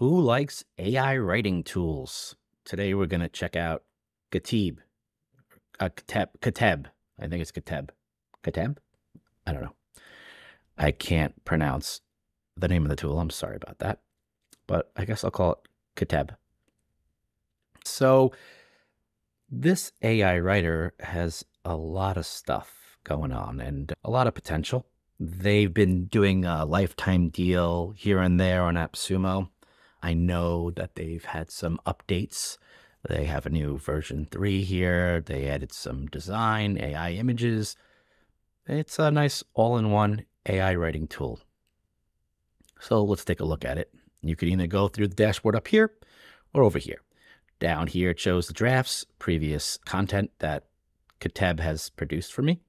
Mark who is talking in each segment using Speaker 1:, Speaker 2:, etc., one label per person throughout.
Speaker 1: Who likes AI writing tools? Today we're going to check out Katib. Uh, Katteb. Katteb. I think it's Katteb. Katteb? I don't know. I can't pronounce the name of the tool. I'm sorry about that. But I guess I'll call it Katteb. So this AI writer has a lot of stuff going on and a lot of potential. They've been doing a lifetime deal here and there on AppSumo. I know that they've had some updates. They have a new version 3 here. They added some design, AI images. It's a nice all in one AI writing tool. So let's take a look at it. You can either go through the dashboard up here or over here. Down here, it shows the drafts, previous content that Katteb has produced for me.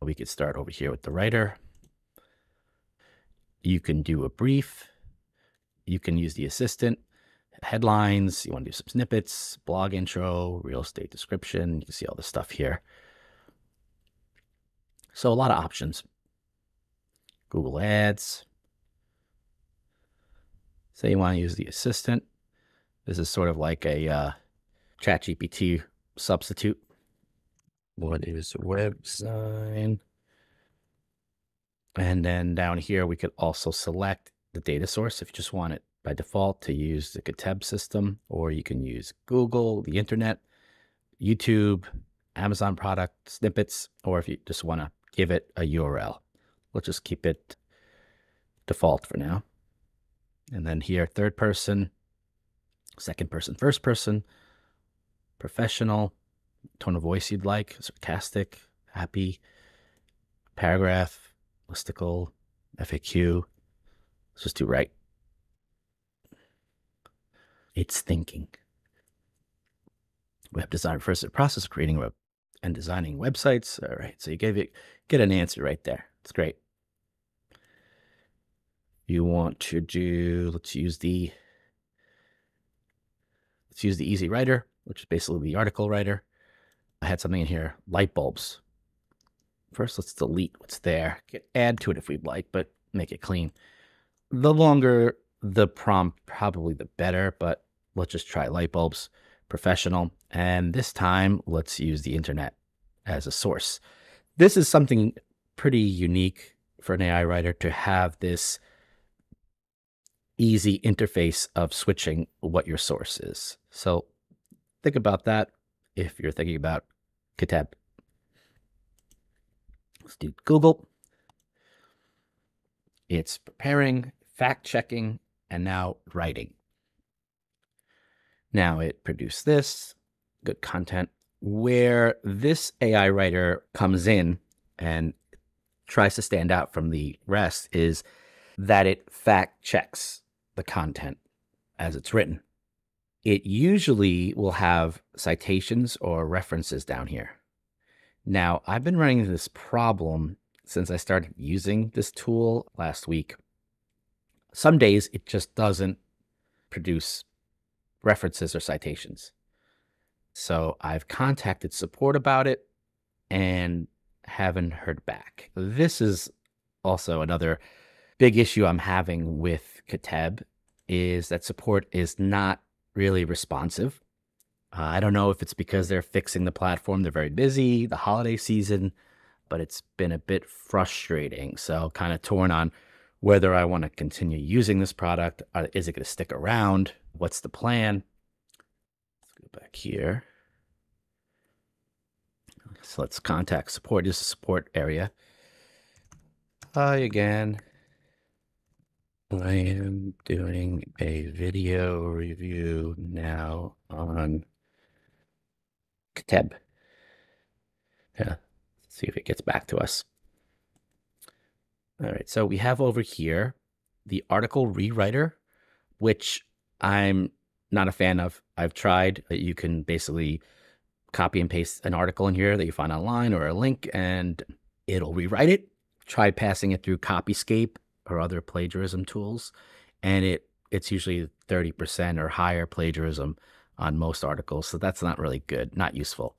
Speaker 1: We could start over here with the writer. You can do a brief. You can use the assistant, headlines. You want to do some snippets, blog intro, real estate description. You can see all the stuff here. So a lot of options. Google Ads. Say you want to use the assistant. This is sort of like a uh, ChatGPT substitute. What is web design? And then down here, we could also select the data source if you just want it by default to use the Katteb system, or you can use Google, the internet, YouTube, Amazon product snippets, or if you just want to give it a URL. We'll just keep it default for now. And then here, third person, second person, first person, professional, tone of voice you'd like, sarcastic, happy, paragraph, listicle, FAQ. Let's just do right. It's thinking. Web design refers to the process of creating web and designing websites. All right, so you gave it get an answer right there. It's great. You want to do, let's use the let's use the easy writer, which is basically the article writer. I had something in here, light bulbs. First, let's delete what's there. Add to it if we'd like, but make it clean. The longer the prompt, probably the better, but let's just try light bulbs, professional. And this time, let's use the internet as a source. This is something pretty unique for an AI writer to have this easy interface of switching what your source is. So think about that if you're thinking about Katteb. Let's do Google. It's preparing, fact checking, and now writing. Now it produced this good content where this AI writer comes in and tries to stand out from the rest is that it fact checks the content as it's written. It usually will have citations or references down here. Now, I've been running this problem since I started using this tool last week. Some days it just doesn't produce references or citations. So I've contacted support about it and haven't heard back. This is also another big issue I'm having with Katteb is that support is not really responsive. Uh, I don't know if it's because they're fixing the platform, they're very busy, the holiday season, but it's been a bit frustrating. So, kind of torn on whether I want to continue using this product. Uh, is it going to stick around? What's the plan? Let's go back here. So let's contact support. This is support area. Hi again. I am doing a video review now on Katteb. Yeah, see if it gets back to us. All right, so we have over here the article rewriter, which I'm not a fan of. I've tried. Uh, you can basically copy and paste an article in here that you find online or a link, and it'll rewrite it. Try passing it through Copyscape or other plagiarism tools, and it it's usually 30% or higher plagiarism on most articles. So that's not really good, not useful.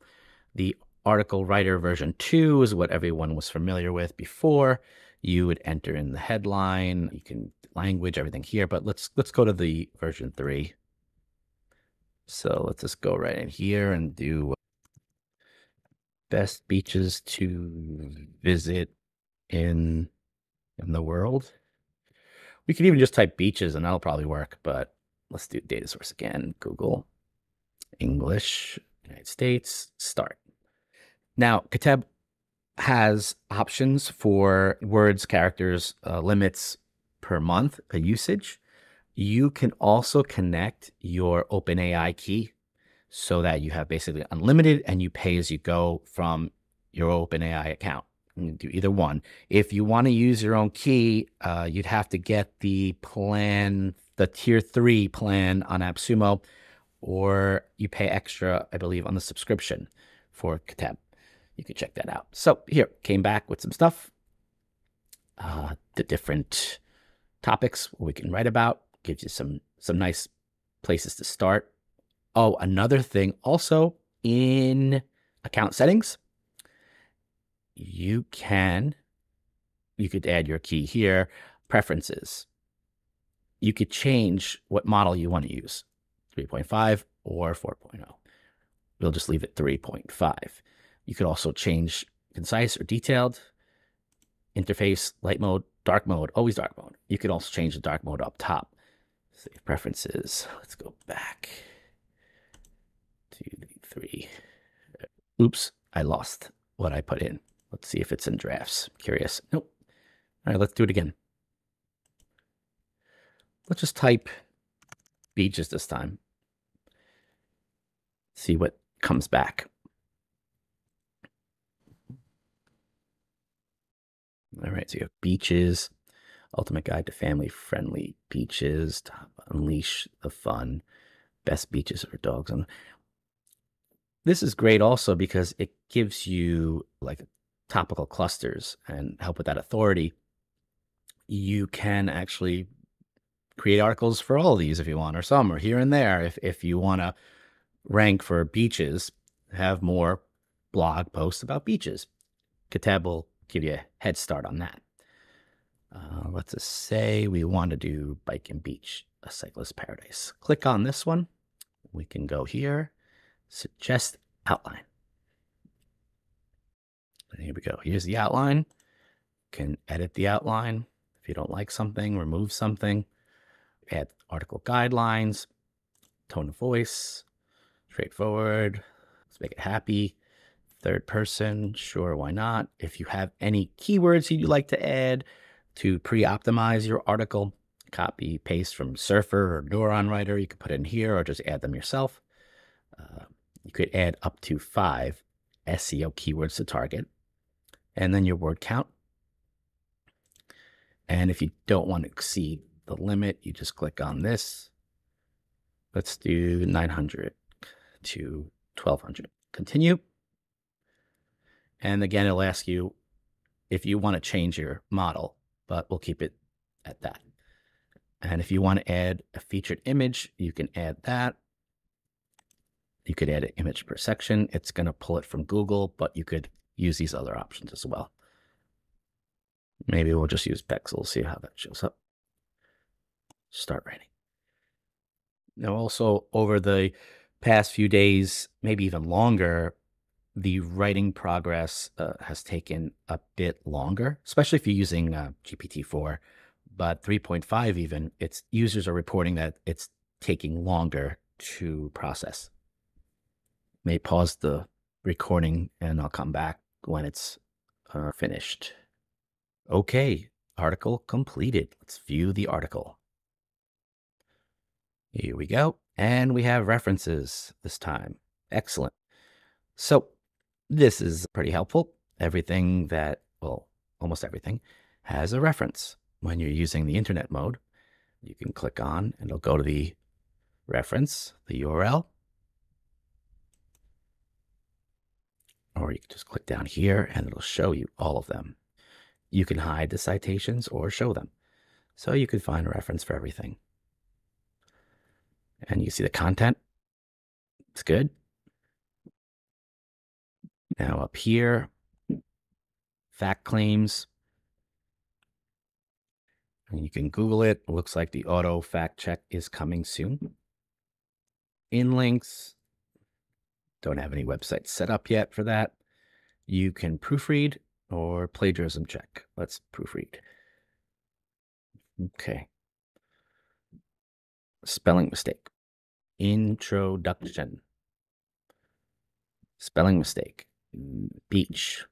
Speaker 1: The article writer version 2 is what everyone was familiar with before. You would enter in the headline. You can language everything here, but let's let's go to the version three. So let's just go right in here and do uh, best beaches to visit in in the world. We could even just type beaches and that'll probably work, but let's do data source again. Google, English, United States, start. Now, Katteb has options for words, characters, uh, limits per month, a usage. You can also connect your OpenAI key so that you have basically unlimited and you pay as you go from your OpenAI account. You do either one. If you want to use your own key, uh, you'd have to get the plan, the tier three plan on AppSumo, or you pay extra, I believe, on the subscription for Katteb. You can check that out. So here, came back with some stuff. Uh, the different topics we can write about gives you some some nice places to start. Oh, another thing also in account settings, you can, you could add your key here, preferences. You could change what model you want to use, 3.5 or 4.0. We'll just leave it 3.5. You could also change concise or detailed, interface, light mode, dark mode, always dark mode. You could also change the dark mode up top. Save preferences. Let's go back to three. Oops, I lost what I put in. Let's see if it's in drafts. Curious. Nope. All right, let's do it again. Let's just type beaches this time. See what comes back. All right, so you have beaches, ultimate guide to family friendly beaches, to unleash the fun, best beaches for dogs. And this is great also because it gives you like topical clusters and help with that authority. You can actually create articles for all of these if you want, or some, or here and there. If, if you want to rank for beaches, have more blog posts about beaches. Katteb will give you a head start on that. Uh, let's just say we want to do bike and beach, a cyclist paradise. Click on this one. We can go here, suggest outline. And here we go. Here's the outline. Can edit the outline. If you don't like something, remove something. Add article guidelines, tone of voice, straightforward. Let's make it happy. Third person, sure, why not? If you have any keywords you'd like to add to pre-optimize your article, copy, paste from Surfer or Neuron Writer, you could put in here or just add them yourself. Uh, you could add up to five SEO keywords to target, and then your word count. And if you don't want to exceed the limit, you just click on this. Let's do 900 to 1200. Continue. And again, it'll ask you if you want to change your model, but we'll keep it at that. And if you want to add a featured image, you can add that. You could add an image per section. It's going to pull it from Google, but you could use these other options as well. Maybe we'll just use Pexels, see how that shows up. Start writing. Now, also over the past few days, maybe even longer, the writing progress uh, has taken a bit longer, especially if you're using uh, GPT-4. But 3.5 even, its users are reporting that it's taking longer to process. May pause the recording and I'll come back when it's uh, finished. Okay, article completed. Let's view the article. Here we go. And we have references this time. Excellent. So this is pretty helpful. Everything that, well, almost everything has a reference. When you're using the internet mode, you can click on and it'll go to the reference, the URL. Or you can just click down here and it'll show you all of them. You can hide the citations or show them. So you could find a reference for everything. And you see the content. It's good. Now up here, fact claims. And you can Google it. It looks like the auto fact check is coming soon. In links, don't have any websites set up yet for that. You can proofread or plagiarism check. Let's proofread. Okay. Spelling mistake. Introduction. Spelling mistake. Mm, beach.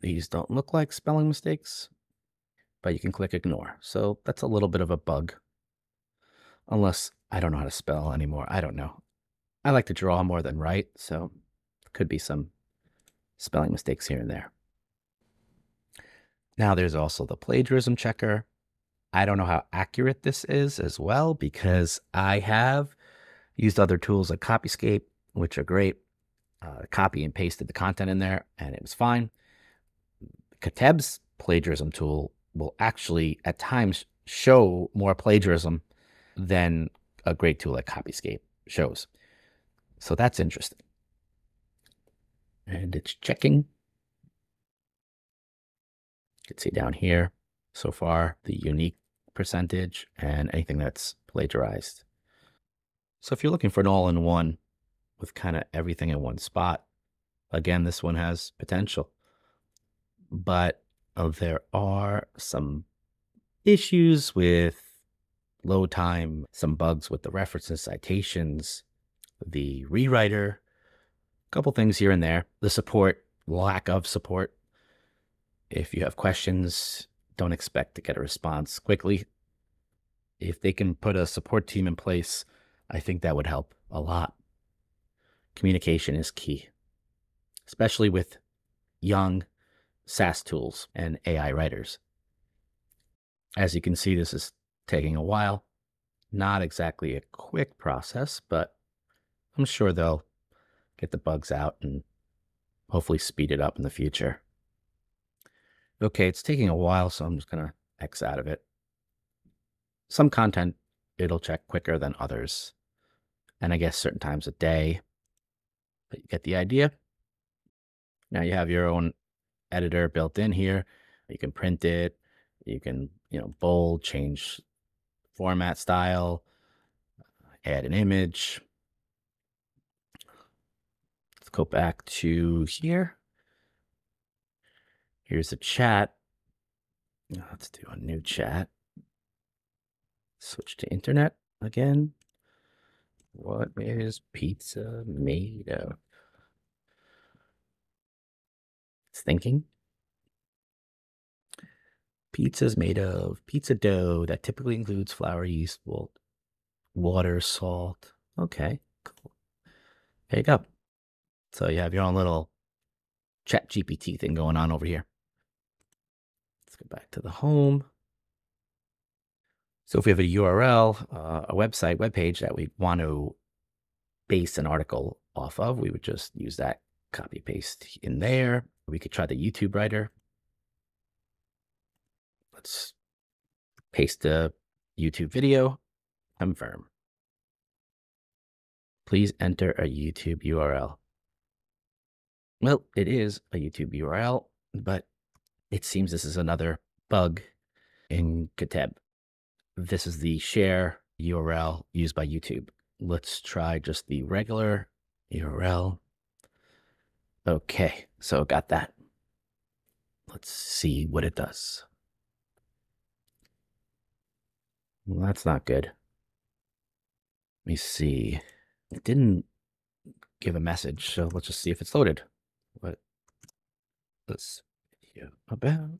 Speaker 1: These don't look like spelling mistakes, but you can click ignore. So that's a little bit of a bug. Unless I don't know how to spell anymore. I don't know. I like to draw more than write, so could be some spelling mistakes here and there. Now there's also the plagiarism checker. I don't know how accurate this is as well because I have used other tools like Copyscape, which are great. Uh, copy and pasted the content in there and it was fine. Katteb's plagiarism tool will actually at times show more plagiarism than a great tool like Copyscape shows. So that's interesting. And it's checking. You can see down here so far the unique percentage and anything that's plagiarized. So if you're looking for an all-in-one with kind of everything in one spot, again, this one has potential. But uh, there are some issues with load time, some bugs with the references, citations, the rewriter, a couple things here and there, the support, lack of support. If you have questions, don't expect to get a response quickly. If they can put a support team in place, I think that would help a lot. Communication is key, especially with young SaaS tools and AI writers. As you can see, this is taking a while. Not exactly a quick process, but I'm sure they'll get the bugs out and hopefully speed it up in the future. Okay, it's taking a while, so I'm just going to X out of it. Some content it'll check quicker than others. And I guess certain times a day. But you get the idea. Now you have your own editor built in here. You can print it. You can, you know, bold, change format style, add an image, Let's go back to here. Here's a chat. Let's do a new chat. Switch to internet again. What is pizza made of? It's thinking. Pizza is made of pizza dough that typically includes flour, yeast, water, salt. Okay, cool. There you go. So you have your own little ChatGPT thing going on over here. Let's go back to the home. So if we have a URL, uh, a website, web page that we want to base an article off of, we would just use that copy paste in there. We could try the YouTube writer. Let's paste the YouTube video, confirm. Please enter a YouTube URL. Well, it is a YouTube URL, but it seems this is another bug in Katteb. This is the share URL used by YouTube. Let's try just the regular URL. Okay, so got that. Let's see what it does. Well, that's not good. Let me see. It didn't give a message, so let's just see if it's loaded what this video about.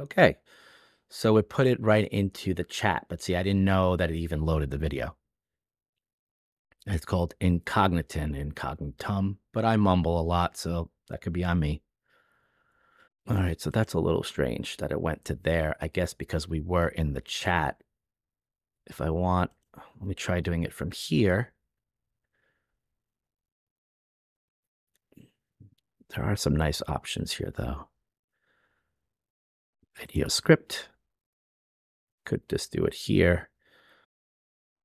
Speaker 1: Okay, so it put it right into the chat, but see, I didn't know that it even loaded the video. It's called Incognitin, Incognitum, but I mumble a lot, so that could be on me. All right, so that's a little strange that it went to there. I guess because we were in the chat. If I want, let me try doing it from here. There are some nice options here, though. Video script. Could just do it here.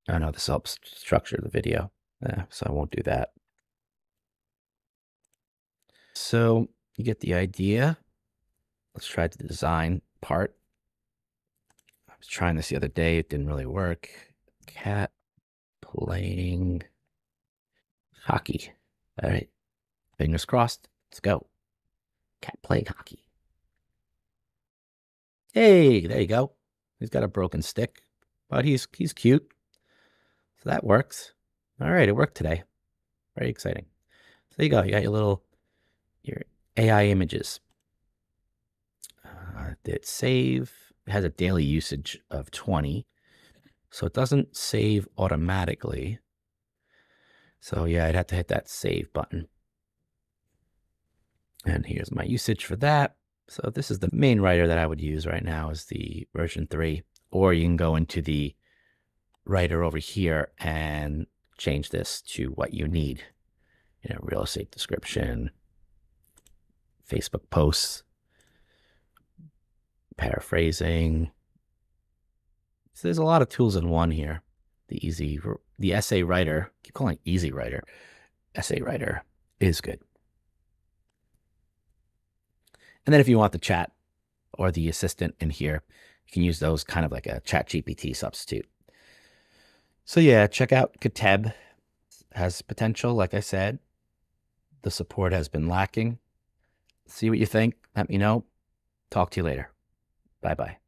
Speaker 1: I know this helps structure the video, eh, so I won't do that. So you get the idea. Let's try the design part. I was trying this the other day. It didn't really work. Cat playing hockey. All right. Fingers crossed. Let's go. Cat playing hockey. Hey, there you go. He's got a broken stick, but he's he's cute. So that works. All right, it worked today. Very exciting. So there you go. You got your little your AI images. Uh, did save. It has a daily usage of 20. So it doesn't save automatically. So yeah, I'd have to hit that save button. And here's my usage for that. So this is the main writer that I would use right now is the version 3. Or you can go into the writer over here and change this to what you need. You know, real estate description, Facebook posts, paraphrasing. So there's a lot of tools in one here. The easy, the essay writer, I keep calling it easy writer. Essay writer is good. And then if you want the chat or the assistant in here, you can use those kind of like a ChatGPT substitute. So yeah, check out Katteb. Has potential, like I said. The support has been lacking. See what you think. Let me know. Talk to you later. Bye bye.